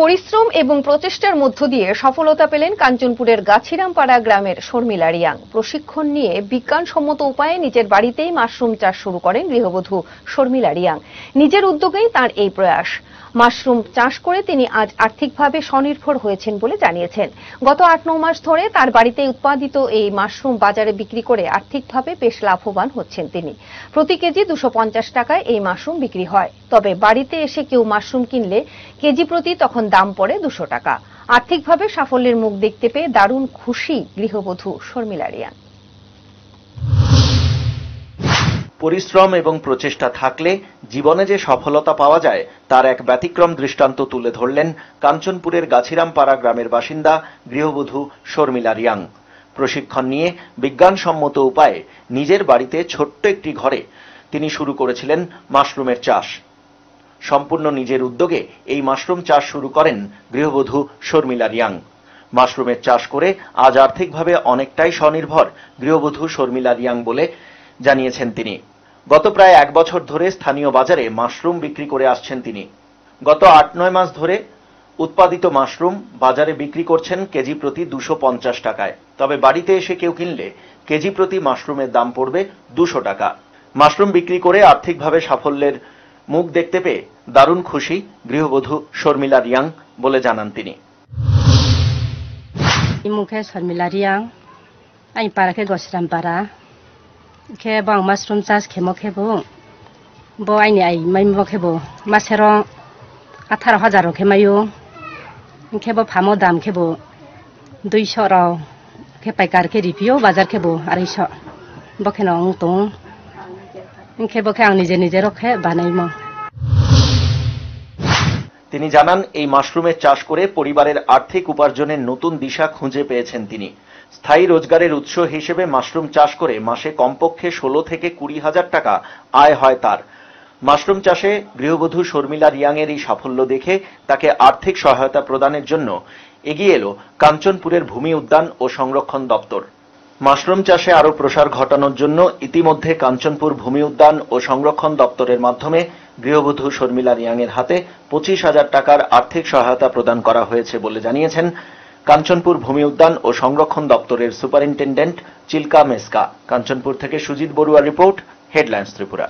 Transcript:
পরিশ্রম এবং প্রচেষ্টার মধ্য দিয়ে সফলতা পেলেন কাঞ্চনপুরের গাছিরামপাড়া গ্রামের শর্মিলা রিয়াং। প্রশিক্ষণ নিয়ে বিজ্ঞানসম্মত উপায়ে নিজের বাড়িতেই মাশরুম চাষ শুরু করেন গৃহবধূ শর্মিলা রিয়াং। নিজের উদ্যোগেই তার এই প্রয়াস। মাশরুম চাষ করে তিনি আজ আর্থিকভাবে স্বনির্ভর হয়েছেন বলে জানিয়েছেন। গত আট ন মাস ধরে তার বাড়িতে উৎপাদিত এই মাশরুম বাজারে বিক্রি করে আর্থিকভাবে বেশ লাভবান হচ্ছেন তিনি। প্রতি কেজি দুশো টাকায় এই মাশরুম বিক্রি হয়। তবে বাড়িতে এসে কেউ মাশরুম কিনলে কেজি প্রতি তখন দাম পড়ে দুশো টাকা। আর্থিকভাবে সাফল্যের মুখ দেখতে পেয়ে দারুণ খুশি গৃহবধূ শর্মিলা রিয়াং পরিশ্রম এবং প্রচেষ্টা থাকলে জীবনে যে সফলতা পাওয়া যায়, তার এক ব্যতিক্রম দৃষ্টান্ত তুলে ধরলেন কাঞ্চনপুরের গাছিরামপাড়া গ্রামের বাসিন্দা গৃহবধূ শর্মিলা রিয়াং। প্রশিক্ষণ নিয়ে বিজ্ঞানসম্মত উপায়ে নিজের বাড়িতে ছোট্ট একটি ঘরে তিনি শুরু করেছিলেন মাশরুমের চাষ। সম্পূর্ণ নিজের উদ্যোগে এই মাশরুম চাষ শুরু করেন গৃহবধূ শর্মিলা রিয়াং। মাশরুমের চাষ করে আজ আর্থিকভাবে অনেকটাই স্বনির্ভর গৃহবধূ শর্মিলা রিয়াং বলে জানিয়েছেন তিনি। গত প্রায় এক বছর ধরে স্থানীয় বাজারে মাশরুম বিক্রি করে আসছেন তিনি। গত আট নয় মাস ধরে উৎপাদিত মাশরুম বাজারে বিক্রি করছেন কেজি প্রতি দুশো পঞ্চাশ টাকায়। তবে বাড়িতে এসে কেউ কিনলে কেজি প্রতি মাশরুমের দাম পড়বে দুশো টাকা। মাশরুম বিক্রি করে আর্থিকভাবে সাফল্যের মুখ দেখতে পেয়ে দারুণ খুশি গৃহবধূ শর্মিলা রিয়াং বলে জানান তিনি। ইমুখে শর্মিলা রিয়াং, আই পারাকে গসরাম পারা। খে বং মাশরুম চাষ খেমো খেবো, ব আইনি আই মাইমো খেবো। মাছের আঠারো হাজার খেমায়ো খেবো ফামো দাম খেবো। দুইশ রাও খে পাইকার খে রিপিও বাজার খেবো, আড়াইশ। বখেন তং নিজে নিজে বানাইমো তিনি জানান, এই মাশরুমের চাষ করে পরিবারের আর্থিক উপার্জনের নতুন দিশা খুঁজে পেয়েছেন তিনি। স্থায়ী রোজগারের উৎস হিসেবে মাশরুম চাষ করে মাসে কমপক্ষে ষোলো থেকে কুড়ি হাজার টাকা আয় হয় তার। মাশরুম চাষে গৃহবধূ শর্মিলা রিয়াংয়ের এই সাফল্য দেখে তাকে আর্থিক সহায়তা প্রদানের জন্য এগিয়ে এলো কাঞ্চনপুরের ভূমি উদ্যান ও সংরক্ষণ দপ্তর। মাশরুম চাষে আরও প্রসার ঘটানোর জন্য ইতিমধ্যে কাঞ্চনপুর ভূমি উদ্যান ও সংরক্ষণ দপ্তরের মাধ্যমে গৃহবধূ শর্মিলা রিয়াংয়ের হাতে পঁচিশ হাজার টাকার আর্থিক সহায়তা প্রদান করা হয়েছে বলে জানিয়েছেন কাঞ্চনপুর ভূমি উদ্যান ও সংরক্ষণ দপ্তরের সুপারিনটেন্ডেন্ট চিল্কা মেসকা। কাঞ্চনপুর থেকে সুজিত বড়ুয়া রিপোর্ট, হেডলাইন্স ত্রিপুরা।